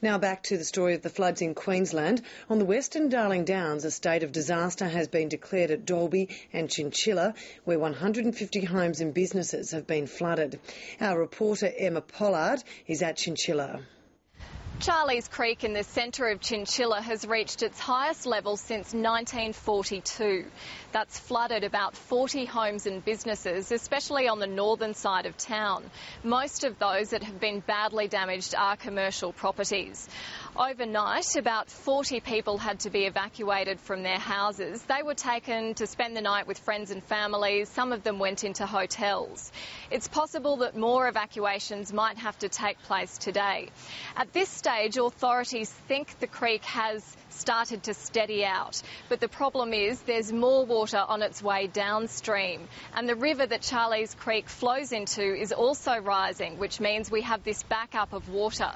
Now back to the story of the floods in Queensland. On the western Darling Downs, a state of disaster has been declared at Dalby and Chinchilla, where 150 homes and businesses have been flooded. Our reporter Emma Pollard is at Chinchilla. Charlie's Creek in the centre of Chinchilla has reached its highest level since 1942. That's flooded about 40 homes and businesses, especially on the northern side of town. Most of those that have been badly damaged are commercial properties. Overnight, about 40 people had to be evacuated from their houses. They were taken to spend the night with friends and families. Some of them went into hotels. It's possible that more evacuations might have to take place today. At this stage, authorities think the creek has started to steady out. But the problem is there's more water on its way downstream. And the river that Charlie's Creek flows into is also rising, which means we have this backup of water.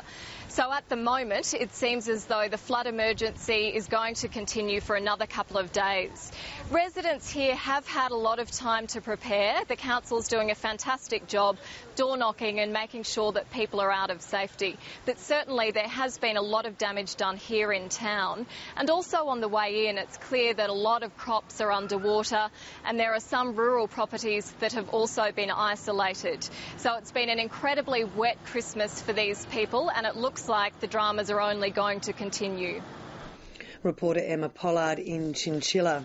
So at the moment, it seems as though the flood emergency is going to continue for another couple of days. Residents here have had a lot of time to prepare. The council's doing a fantastic job door knocking and making sure that people are out of safety. But certainly there has been a lot of damage done here in town. And also on the way in, it's clear that a lot of crops are underwater and there are some rural properties that have also been isolated. So it's been an incredibly wet Christmas for these people and it looks like the dramas are only going to continue. Reporter Emma Pollard in Chinchilla.